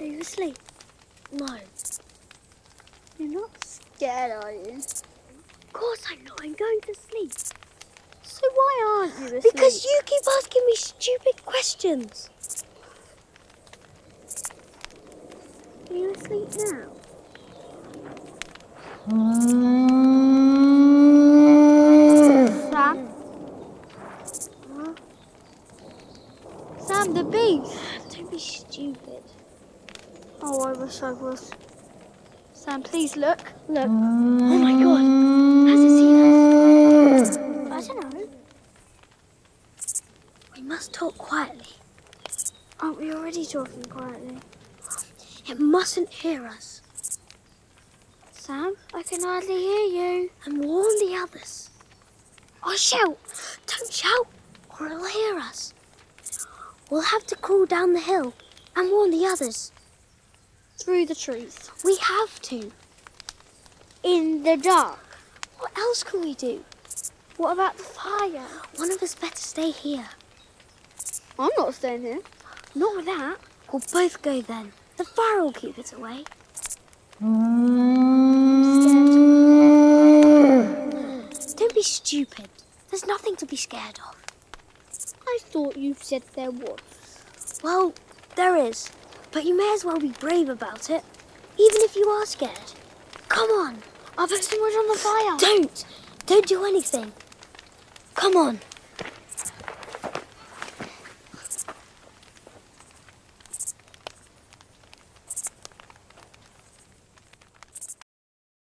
Are you asleep? No. You're not scared, are you? Of course I'm not. I'm going to sleep. So why aren't you asleep? Because you keep asking me stupid questions. Are you asleep now? Sam? Huh? Sam, the beast. Don't be stupid. Oh, I wish I was. Sam, please look. Look. Mm. Oh my god. Has it seen us? I don't know. We must talk quietly. Aren't we already talking quietly? It mustn't hear us. Sam, I can hardly hear you. And warn the others. Or shout. Don't shout, or it'll hear us. We'll have to crawl down the hill and warn the others. Through the trees. We have to. In the dark. What else can we do? What about the fire? One of us better stay here. I'm not staying here. Not with that. We'll both go then. The fire will keep it away. Don't be stupid. There's nothing to be scared of. I thought you said there was. Well, there is. But you may as well be brave about it, even if you are scared. Come on. Some wood on the fire. Don't. Don't do anything. Come on.